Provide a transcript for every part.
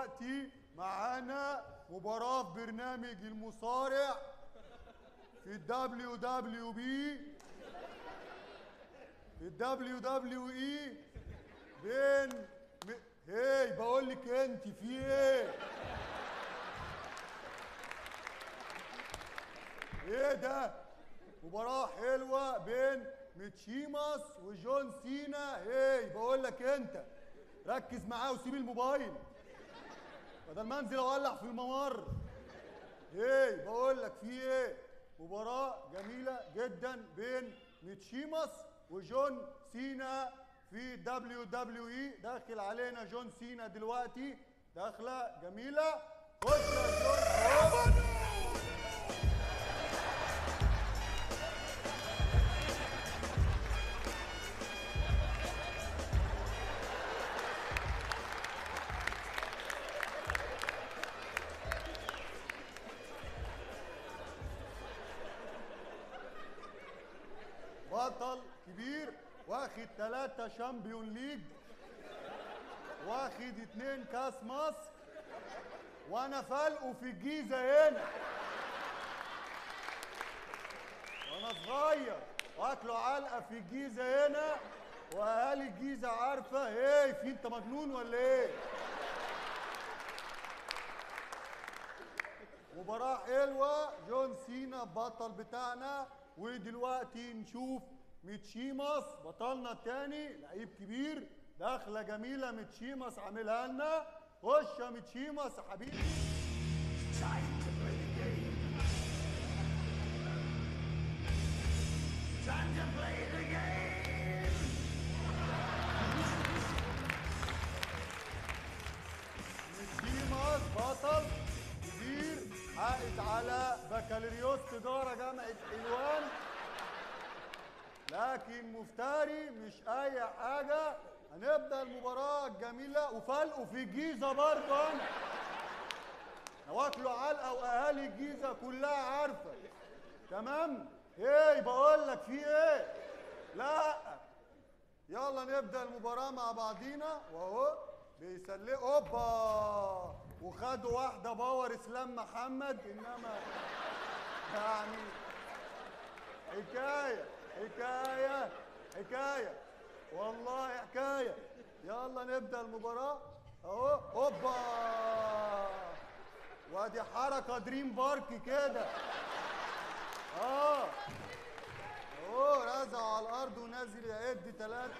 دلوقتي معانا مباراة في برنامج المصارع في الدبليو دبليو بي في الدبليو دبليو اي بين م... هي بقول لك انت في إيه؟ إيه ده؟ مباراة حلوة بين ميتشيماس وجون سينا. هي بقول لك انت. ركز معاه وسيب الموبايل. بدل ما انزل اولع في الممر. إيه بقول لك في إيه؟ مباراة جميلة جدا بين ميتشيماس وجون سينا في WWE. داخل علينا جون سينا دلوقتي. داخلة جميلة. خش يا جون. بطل كبير واخد ثلاثة Champion League واخد اتنين كاس مصر وأنا فالقه في الجيزة هنا. وأنا صغير واكله علقة في الجيزة هنا وأهالي الجيزة عارفة إيه في انت مجنون ولا إيه؟ مباراة حلوة جون سينا بطل بتاعنا ودلوقتي نشوف ميتشيماس بطلنا التاني لعيب كبير دخلة جميلة ميتشيماس عاملها لنا. خش يا ميتشيماس يا حبيبي. Time بطل كبير عائد على بكالوريوس تجارة جامعة حلوان لكن مفتري مش أي حاجة. هنبدأ المباراة الجميلة. وفلقوا في الجيزة برضه. أنا واكلوا علقة وأهالي الجيزة كلها عارفة. تمام؟ إيه بقول لك في إيه؟ لا. يلا نبدأ المباراة مع بعضينا. واهو بيسلقوا أوبا. وخدوا واحدة power إسلام محمد. إنما يعني حكاية. حكاية حكاية. والله حكاية. يلا نبدأ المباراة. أهو اوبا وادي حركة دريم بارك كده. آه. أهو رزع على الأرض ونازل يعد ثلاثة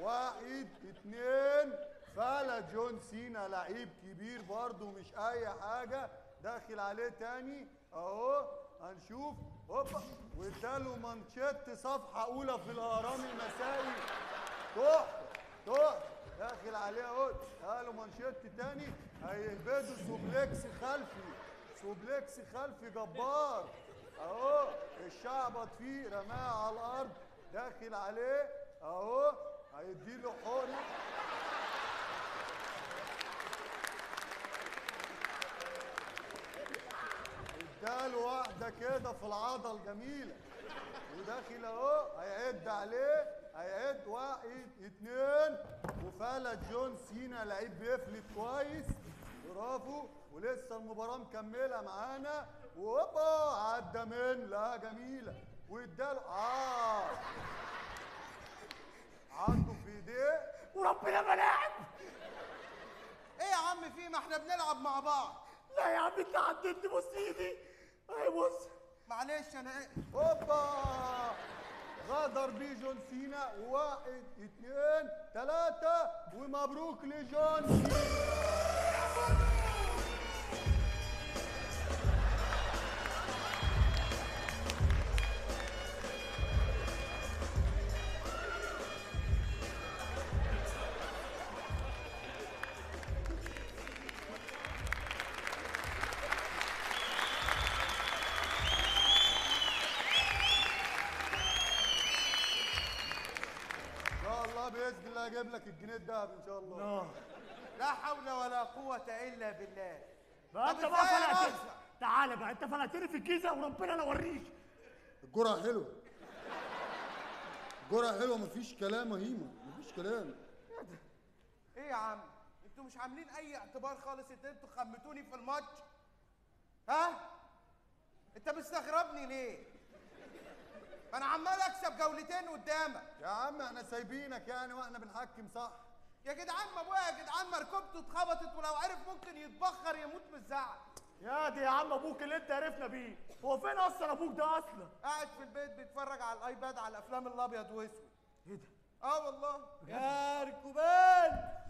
واحد اتنين. فلت جون سينا لعيب كبير برضه مش أي حاجة. داخل عليه تاني. أهو. هنشوف. هوبا. واداله مانشيت صفحة أولى في الاهرام المسائي. تحفة. تحفة. داخل عليه أهو. اداله مانشيت تاني. هيهبدوا suplex خلفي. suplex خلفي جبار. أهو. الشعبط فيه رماه على الأرض. داخل عليه. أهو. هيديله حقنه اداله واحدة كده في العضل جميله وداخل اهو هيعد عليه هيعد واحد اتنين. وفلت جون سينا لعيب بيفلت كويس. برافو. ولسه المباراة مكملة معانا. وهوبا عدى من لا جميلة. واداله آه. عنده في ايديه. وربنا ما لاعب إيه يا عم في ما إحنا بنلعب مع بعض؟ لا يا عم انت عدتني بص ايدي. اهي بص. معلش أنا إيه. هوبا غدر بيه جون سينا. واحد اتنين تلاتة ومبروك لجون سينا. بإذن الله أجيب لك الجنيه الدهب إن شاء الله. لا حول ولا قوة إلا بالله. بقى أنت بقى ناصر؟ تعالى بقى أنت فلقتني في الجيزة وربنا لا اوريك الجرعه حلوة. الجرعه حلوة مفيش كلام يا هيما مفيش كلام. إيه يا عم؟ أنتوا مش عاملين أي اعتبار خالص إن أنتوا خمتوني في الماتش؟ ها؟ أنت مستغربني ليه؟ أنا عمال أكسب جولتين قدامك. يا عم إحنا سايبينك يعني وإحنا بنحكم صح؟ يا جدعان ما أبويا يا جدعان مركبته اتخبطت ولو عرف ممكن يتبخر يموت من الزعل. يا دي يا عم أبوك اللي أنت عرفنا بيه. هو فين أصلا أبوك ده أصلا؟ قاعد في البيت بيتفرج على الآيباد على الأفلام الأبيض وأسود. إيه ده؟ آه والله. يا ركوبان!